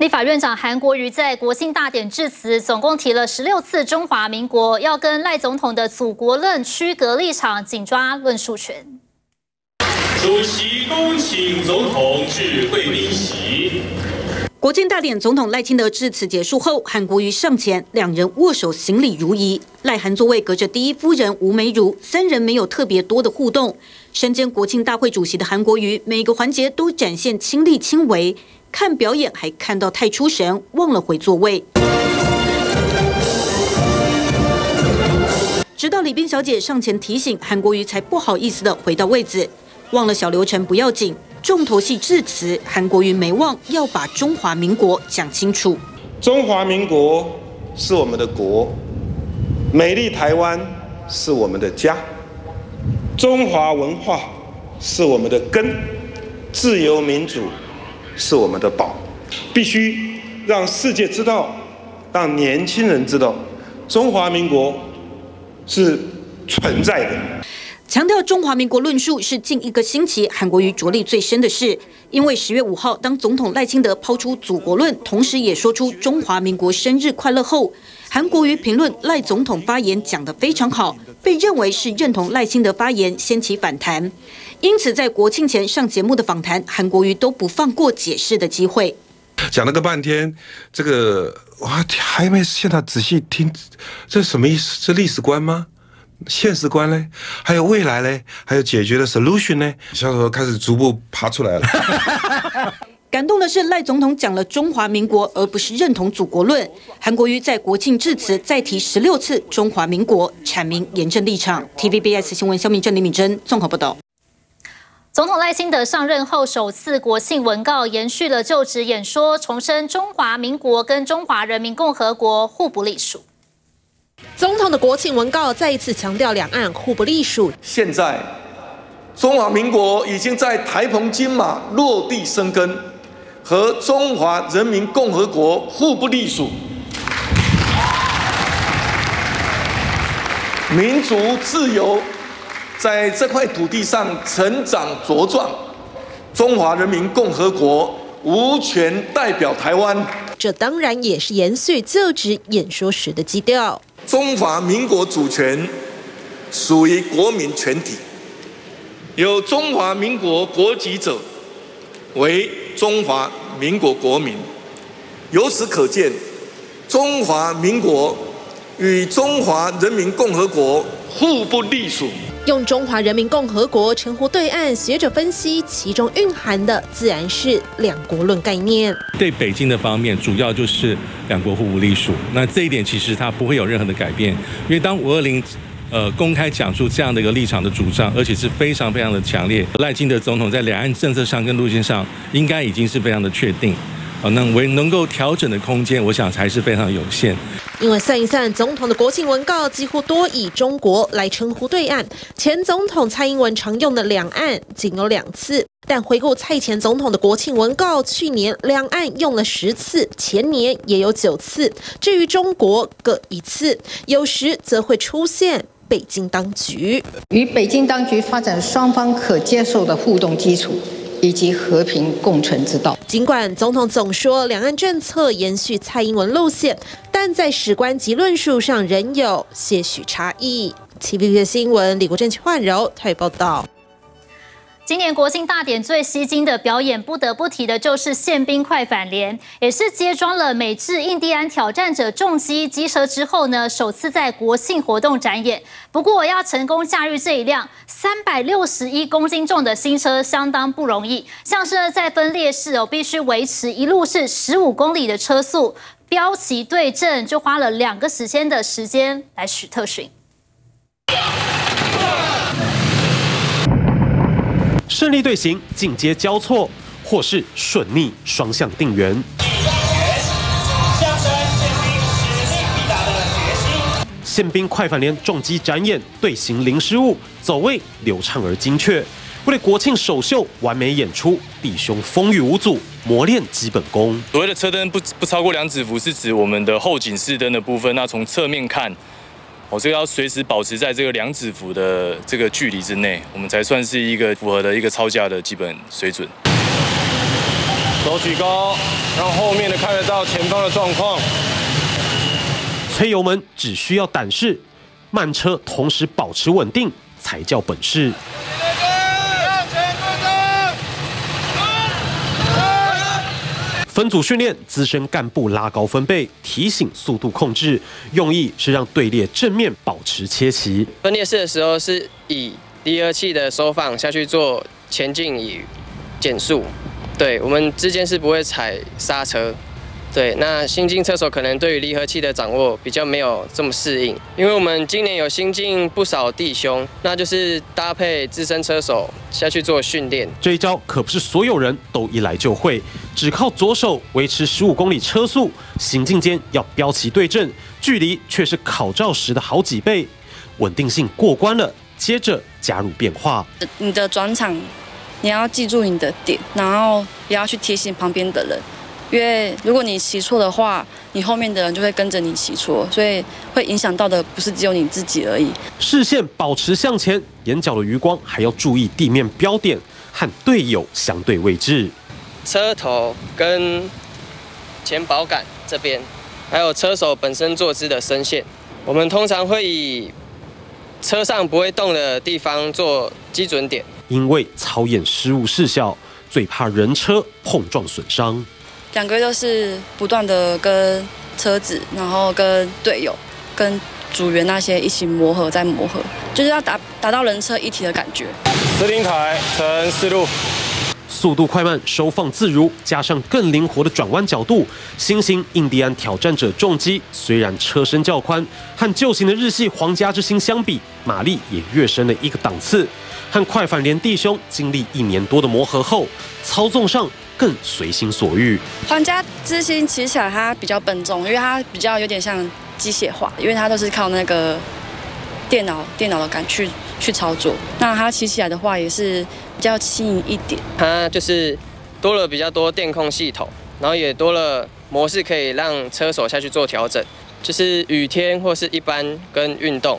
立法院长韩国瑜在国庆大典致辞，总共提了十六次中华民国，要跟赖总统的祖国论区隔立场，紧抓论述权。主席恭请总统至贵宾席。国庆大典，总统赖清德致辞结束后，韩国瑜上前，两人握手行礼如仪。赖韩座位隔着第一夫人吴美如，三人没有特别多的互动。身兼国庆大会主席的韩国瑜，每个环节都展现亲力亲为。看表演还看到太出神，忘了回座位。直到李斌小姐上前提醒，韩国瑜才不好意思的回到位子。忘了小流程不要紧，重头戏致辞，韩国瑜没忘要把中华民国讲清楚。中华民国是我们的国，美丽台湾是我们的家，中华文化是我们的根，自由民主。是我们的宝，必须让世界知道，让年轻人知道，中华民国是存在的。强调中华民国论述是近一个星期韩国瑜着力最深的事，因为十月五号，当总统赖清德抛出祖国论，同时也说出中华民国生日快乐后，韩国瑜评论赖总统发言讲得非常好，被认为是认同赖清德发言掀起反弹。因此，在国庆前上节目的访谈，韩国瑜都不放过解释的机会。讲了个半天，这个哇，还没现在仔细听，这什么意思？这历史观吗？现实观嘞？还有未来嘞？还有解决的 solution 呢？小丑开始逐步爬出来了。感动的是，赖总统讲了中华民国，而不是认同祖国论。韩国瑜在国庆致辞再提十六次中华民国，阐明严正立场。TVBS 新闻肖明正李敏珍综合报道。总统赖清德上任后首次国庆文告，延续了就职演说，重申中华民国跟中华人民共和国互不隶属。总统的国庆文告再一次强调两岸互不隶属。现在，中华民国已经在台澎金马落地生根，和中华人民共和国互不隶属。民族自由。在这块土地上成长茁壮，中华人民共和国无权代表台湾。这当然也是延续就职演说时的基调。中华民国主权属于国民全体，有中华民国国籍者为中华民国国民。由此可见，中华民国与中华人民共和国互不隶属。用中华人民共和国称呼对岸，学者分析其中蕴含的自然是两国论概念。对北京的方面，主要就是两国互不隶属。那这一点其实它不会有任何的改变，因为当五二零呃公开讲出这样的一个立场的主张，而且是非常非常的强烈，赖清德总统在两岸政策上跟路线上应该已经是非常的确定。啊，那为能够调整的空间，我想还是非常有限。因为算一算，总统的国庆文告几乎多以中国来称呼对岸。前总统蔡英文常用的两岸仅有两次，但回顾蔡前总统的国庆文告，去年两岸用了十次，前年也有九次。至于中国，各一次，有时则会出现北京当局与北京当局发展双方可接受的互动基础。以及和平共存之道。尽管总统总说两岸政策延续蔡英文路线，但在史观及论述上仍有些许差异。TVB 新闻李国正、邱焕柔台报道。今年国庆大典最吸睛的表演，不得不提的就是宪兵快反连，也是接装了美制印第安挑战者重机机车之后呢，首次在国庆活动展演。不过，要成功驾驭这一辆三百六十一公斤重的新车，相当不容易。像是在分列式哦，必须维持一路是十五公里的车速，标旗对阵，就花了两个时间的时间来取特训。顺利队形进阶交错，或是顺逆双向定圆。宪兵快反连重击展演，队形零失误，走位流畅而精确。为了国庆首秀完美演出，弟兄风雨无阻，磨练基本功。所谓的车灯不不超过两指幅，是指我们的后警示灯的部分。那从侧面看。我这个要随时保持在这个两指幅的这个距离之内，我们才算是一个符合的一个超价的基本水准。手举高，让后面的看得到前方的状况。推油门只需要胆识，慢车同时保持稳定才叫本事。分组训练，资深干部拉高分贝，提醒速度控制，用意是让队列正面保持切齐。分列式的时候是以离合器的收放下去做前进与减速，对我们之间是不会踩刹车。对，那新进车手可能对于离合器的掌握比较没有这么适应，因为我们今年有新进不少弟兄，那就是搭配资深车手下去做训练。这一招可不是所有人都一来就会，只靠左手维持十五公里车速，行进间要标齐对正，距离却是考照时的好几倍，稳定性过关了，接着加入变化。你的转场，你要记住你的点，然后也要去提醒旁边的人。因为如果你骑错的话，你后面的人就会跟着你骑错，所以会影响到的不是只有你自己而已。视线保持向前，眼角的余光还要注意地面标点和队友相对位置。车头跟前保杆这边，还有车手本身坐姿的深线，我们通常会以车上不会动的地方做基准点。因为操演失误事小，最怕人车碰撞损伤。两个月都是不断的跟车子，然后跟队友、跟组员那些一起磨合，在磨合，就是要达达到人车一体的感觉。司令台呈四路，速度快慢收放自如，加上更灵活的转弯角度，新型印第安挑战者重机虽然车身较宽，和旧型的日系皇家之星相比，马力也跃升了一个档次。和快反连弟兄经历一年多的磨合后，操纵上。更随心所欲。皇家之星骑起来它比较笨重，因为它比较有点像机械化，因为它都是靠那个电脑电脑的感去去操作。那它骑起来的话也是比较轻盈一点。它就是多了比较多电控系统，然后也多了模式可以让车手下去做调整。就是雨天或是一般跟运动，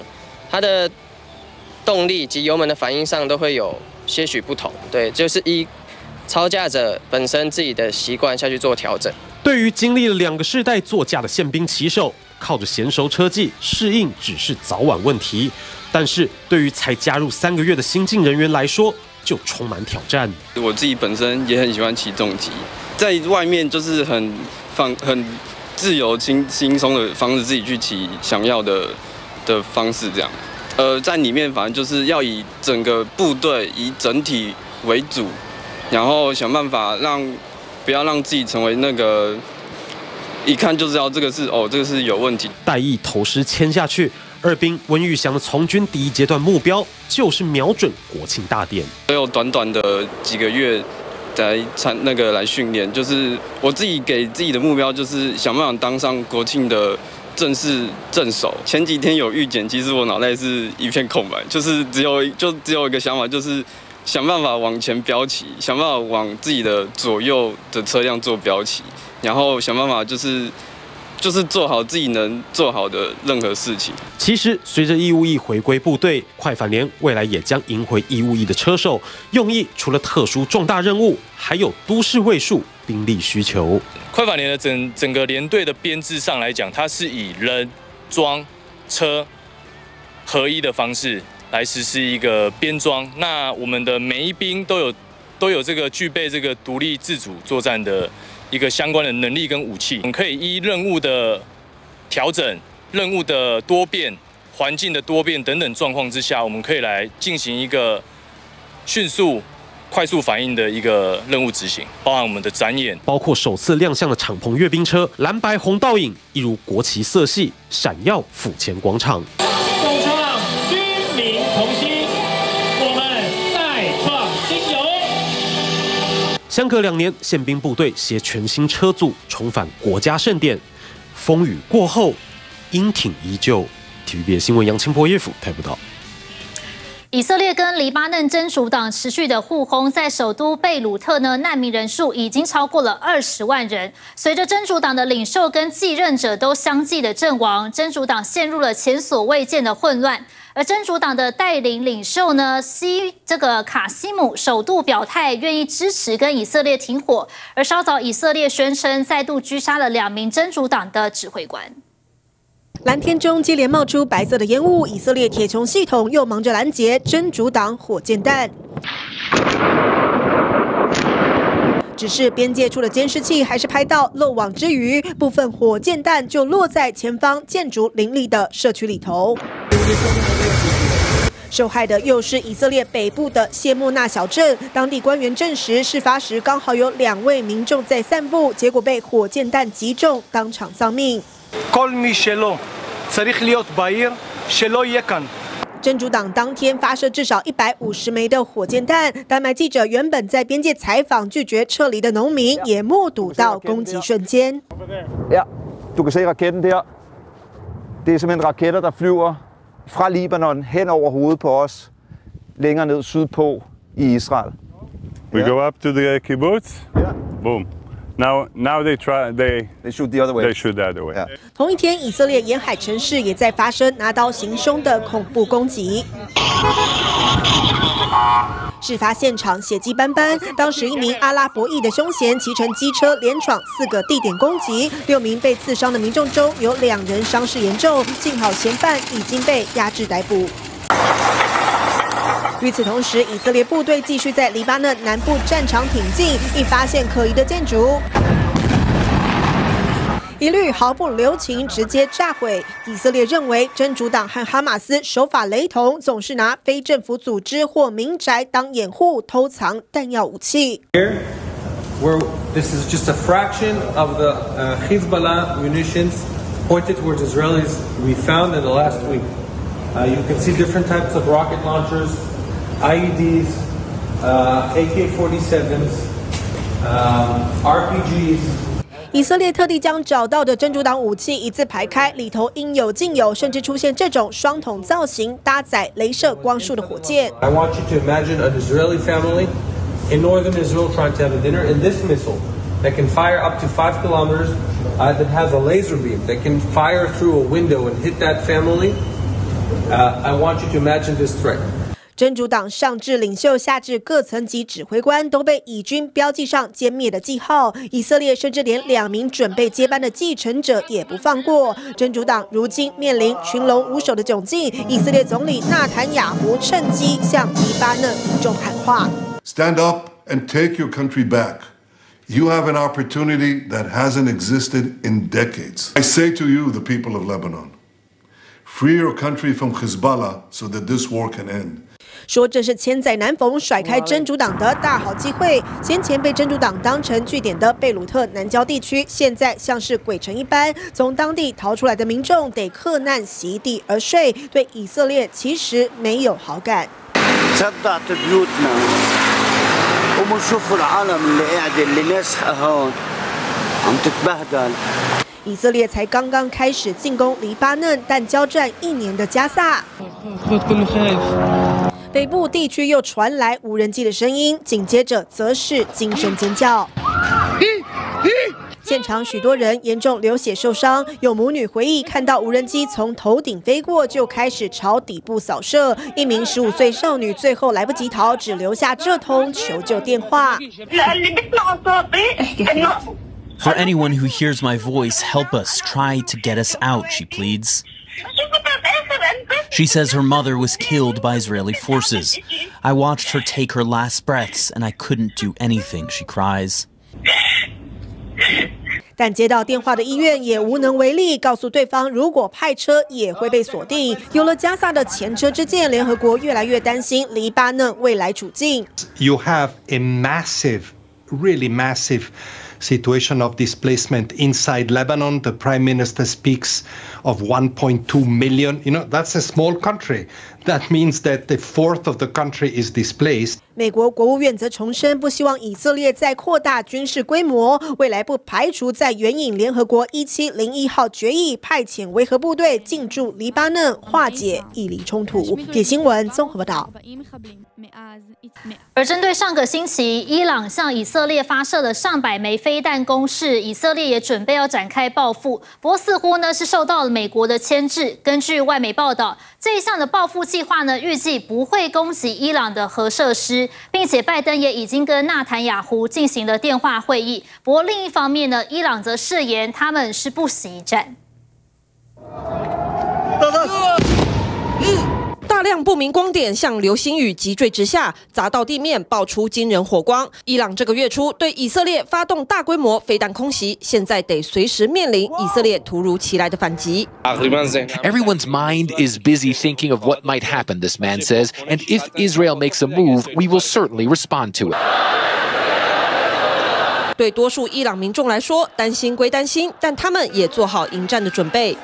它的动力及油门的反应上都会有些许不同。对，就是一。操驾者本身自己的习惯下去做调整。对于经历了两个世代座驾的宪兵骑手，靠着娴熟车技适应只是早晚问题。但是对于才加入三个月的新进人员来说，就充满挑战。我自己本身也很喜欢骑重机，在外面就是很放很自由轻轻松的方式自己去骑想要的的方式这样。呃，在里面反正就是要以整个部队以整体为主。然后想办法让不要让自己成为那个一看就知道这个是哦，这个是有问题。代意投师签下去，二兵温玉祥的从军第一阶段目标就是瞄准国庆大典。只有短短的几个月来参那个来训练，就是我自己给自己的目标就是想办法当上国庆的正式正手。前几天有预检，其实我脑袋是一片空白，就是只有就只有一个想法就是。想办法往前标起，想办法往自己的左右的车辆做标起，然后想办法就是就是做好自己能做好的任何事情。其实，随着义务役回归部队，快反连未来也将赢回义务役的车手。用意除了特殊重大任务，还有都市位数兵力需求。快反连的整整个连队的编制上来讲，它是以人、装、车合一的方式。来实施一个编装，那我们的每一兵都有都有这个具备这个独立自主作战的一个相关的能力跟武器，我们可以依任务的调整、任务的多变、环境的多变等等状况之下，我们可以来进行一个迅速、快速反应的一个任务执行，包含我们的展演，包括首次亮相的敞篷阅兵车，蓝白红倒影，一如国旗色系，闪耀府前广场。相隔两年，宪兵部队携全新车组重返国家圣殿。风雨过后，英挺依旧。体育新闻，杨清波、叶甫台报道。以色列跟黎巴嫩真主党持续的互轰，在首都贝鲁特呢，难民人数已经超过了二十万人。随着真主党的领袖跟继任者都相继的阵亡，真主党陷入了前所未见的混乱。而真主党的带领领袖呢，西这个卡西姆首度表态愿意支持跟以色列停火，而稍早以色列宣称再度狙杀了两名真主党的指挥官。蓝天中接连冒出白色的烟雾，以色列铁穹系统又忙着拦截真主党火箭弹。只是边界处的监视器还是拍到漏网之鱼，部分火箭弹就落在前方建筑林立的社区里头。受害的又是以色列北部的谢莫纳小镇，当地官员证实，事发时刚好有两位民众在散步，结果被火箭弹击中，当场丧命。真主党当天发射至少一百五十枚的火箭弹。丹麦记者原本在边界采访拒绝撤离的农民，也目睹到攻击瞬间。Ja, du kan se raketten der. Det er simpelthen raketter, der flyver fra Libanon hen over hovedet på os, længere ned sydpå i Israel. We go up to the kibbutz. Yeah. Boom. Now, now they try. They they shoot the other way. They shoot the other way. 同一天，以色列沿海城市也在发生拿刀行凶的恐怖攻击。事发现场血迹斑斑，当时一名阿拉伯裔的凶嫌骑乘机车连闯四个地点攻击，六名被刺伤的民众中有两人伤势严重，幸好嫌犯已经被压制逮捕。与此同时，以色列部队继续在黎巴嫩南部战场挺进，一发现可疑的建筑，一律毫不留情直接炸毁。以色列认为真主党和哈马斯手法雷同，总是拿非政府组织或民宅当掩护，偷藏弹药武器。Here, where this is just a fraction of the uh, Hezbollah munitions pointed towards Israelis we found in the last week. Uh, you can see different types of rocket launchers. IEDs, uh, AK-47s, um, RPGs. 以色列特地将找到的真主党武器一字排开，里头应有尽有，甚至出现这种双筒造型、搭载镭射光束的火箭。 I want you to imagine an Israeli family in northern Israel trying to have a dinner, and this missile that can fire up to five kilometers, uh, that has a laser beam that can fire through a window and hit that family. Uh, I want you to imagine this threat. 真主党上至领袖，下至各层级指挥官，都被以军标记上歼灭的记号。以色列甚至连两名准备接班的继承者也不放过。真主党如今面临群龙无首的窘境，以色列总理纳坦雅胡趁机向黎巴嫩民众喊话 Stand up and take your country back. You have an opportunity that hasn't existed in decades. I say to you, the people of Lebanon, free your country from Hezbollah so that this war can end. 说这是千载难逢甩开真主党的大好机会先前被真主党当成据点的贝鲁特南郊地区现在像是鬼城一般从当地逃出来的民众得克难席地而睡对以色列其实没有好感。以色列才刚刚开始进攻黎巴嫩但交战一年的加萨。北部地区又传来无人机的声音，紧接着则是惊声尖叫。现场许多人严重流血受伤，有母女回忆看到无人机从头顶飞过，就开始朝底部扫射。一名十五岁少女最后来不及逃，只留下这通求救电话。For anyone who hears my voice, help us. Try to get us out, she pleads. She says her mother was killed by Israeli forces. I watched her take her last breaths and I couldn't do anything, she cries. 但接到电话的医院也无能为力，告诉对方如果派车也会被锁定。有了加萨的前车之鉴，联合国越来越担心黎巴嫩未来处境。 You have a massive, really massive situation of displacement inside Lebanon. The prime minister speaks of 1.2 million. You know, that's a small country. That means that the fourth of the country is displaced. 美国国务院则重申，不希望以色列再扩大军事规模，未来不排除在援引联合国一七零一号决议，派遣维和部队进驻黎巴嫩，化解以黎冲突。铁新闻综合报道。而针对上个星期伊朗向以色列发射了上百枚飞弹攻势，以色列也准备要展开报复。不过似乎呢是受到了美国的牵制。根据外媒报道，这一项的报复计划呢预计不会攻击伊朗的核设施，并且拜登也已经跟纳坦雅胡进行了电话会议。不过另一方面呢，伊朗则誓言他们是不死一战。大量不明光点像流星雨急坠直下，砸到地面，爆出惊人火光。伊朗这个月初对以色列发动大规模飞弹空袭，现在得随时面临以色列突如其来的反击。Everyone's mind is busy thinking of what might happen, this man says, and if Israel makes a move, we will certainly respond to it. 对多数伊朗民众来说，担心归担心，但他们也做好迎战的准备。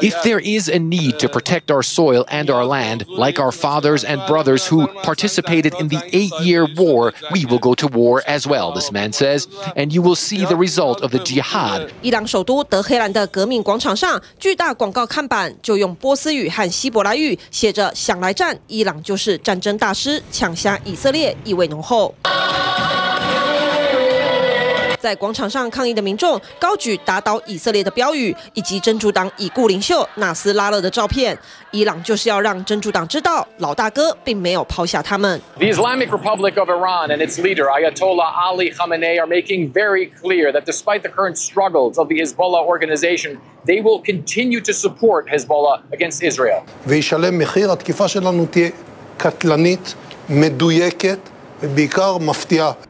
If there is a need to protect our soil and our land, like our fathers and brothers who participated in the eight year war, we will go to war as well, this man says, and you will see the result of the jihad. 伊朗首都德黑兰的革命广场上，巨大广告看板就用波斯语和希伯来语写着“想来战，伊朗就是战争大师，抢下以色列”，意味浓厚。 在广场上抗议的民众高举打倒以色列的标语，以及真主党已故领袖纳斯拉勒的照片。伊朗就是要让真主党知道，老大哥并没有抛下他们。The Islamic Republic of Iran and its leader Ayatollah Ali Khamenei are making very clear that despite the current struggles of the Hezbollah organization, they will continue to support Hezbollah against Israel. וישלם מחיר, התקיפה שלנו תהיה קטלנית, מדויקת.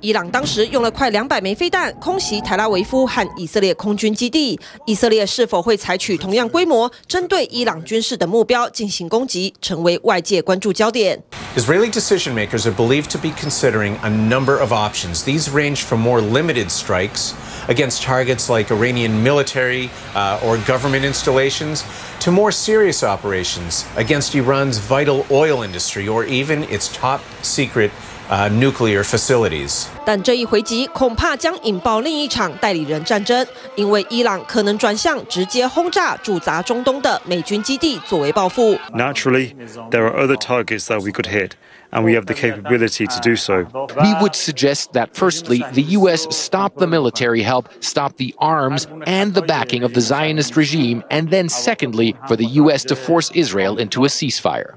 伊朗当时用了快两百枚飞弹空袭台拉维夫和以色列空军基地，以色列是否会采取同样规模针对伊朗军事的目标进行攻击，成为外界关注焦点。Israeli decision makers are believed to be considering a number of options. These range from more limited strikes against targets like Iranian military uh, or government installations to more serious operations against Iran's vital oil industry or even its top secret uh, nuclear facilities. 但这一回击恐怕将引爆另一场代理人战争，因为伊朗可能转向直接轰炸驻扎中东的美军基地作为报复。 Naturally, there are other targets that we could hit. And we have the capability to do so. We would suggest that, firstly, the U.S. stop the military help, stop the arms and the backing of the Zionist regime, and then, secondly, for the U.S. to force Israel into a ceasefire.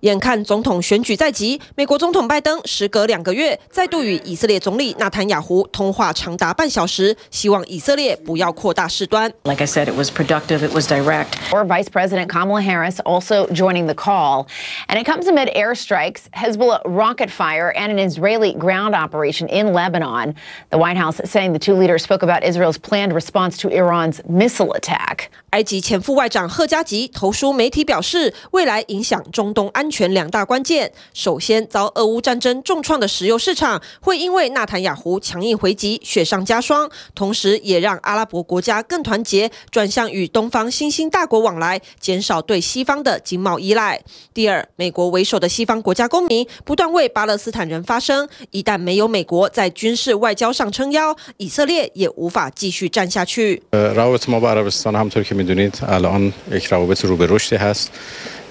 眼看总统选举在即，美国总统拜登时隔两个月再度与以色列总理纳坦雅胡通话长达半小时，希望以色列不要扩大事端。Like I said, it was productive, it was direct. Or Vice President Kamala Harris also joining the call. And it comes amid airstrikes, Hezbollah rocket fire, and an Israeli ground operation in Lebanon. The White House saying the two leaders spoke about Israel's planned response to Iran's missile attack. 埃及前副外长贺加吉投书媒体表示，未来影响中东安全两大关键，首先遭俄乌战争重创的石油市场会因为纳坦雅胡强硬回击雪上加霜，同时也让阿拉伯国家更团结，转向与东方新兴大国往来，减少对西方的经贸依赖。第二，美国为首的西方国家公民不断为巴勒斯坦人发声，一旦没有美国在军事外交上撑腰，以色列也无法继续战下去。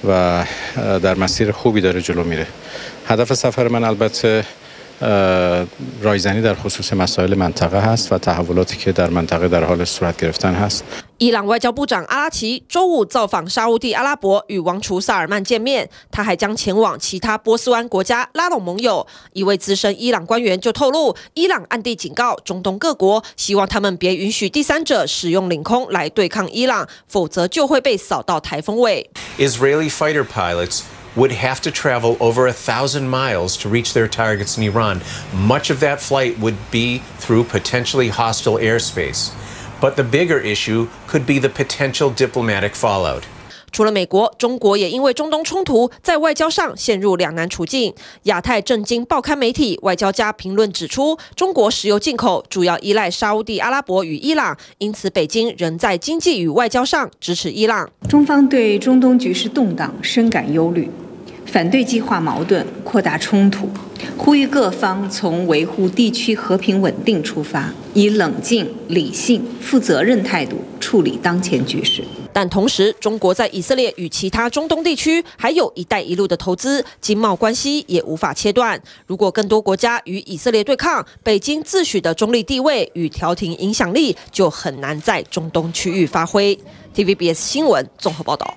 و در مسیر خوبی داره جلو میره. هدف سفر من البته رایزنی در خصوص مسائل منطقه هست و تحولاتی که در منطقه در حال صورت گرفتن هست 伊朗外交部长阿拉奇周五造访沙地阿拉伯，与王储萨尔曼见面。他还将前往其他波斯湾国家拉拢盟友。一位资深伊朗官员就透露，伊朗暗地警告中东各国，希望他们别允许第三者使用领空来对抗伊朗，否则就会被扫到台风尾。 Israeli fighter pilots would have to travel over a thousand miles to reach their targets in Iran. Much of that flight would be through potentially hostile airspace. But the bigger issue could be the potential diplomatic fallout. 除了美国，中国也因为中东冲突，在外交上陷入两难处境。亚太震惊报刊媒体外交家评论指出，中国石油进口主要依赖沙地阿拉伯与伊朗，因此北京仍在经济与外交上支持伊朗。中方对中东局势动荡深感忧虑。 反对激化矛盾、扩大冲突，呼吁各方从维护地区和平稳定出发，以冷静、理性、负责任态度处理当前局势。但同时，中国在以色列与其他中东地区还有一带一路的投资，经贸关系也无法切断。如果更多国家与以色列对抗，北京自诩的中立地位与调停影响力就很难在中东区域发挥。TVBS 新闻综合报道。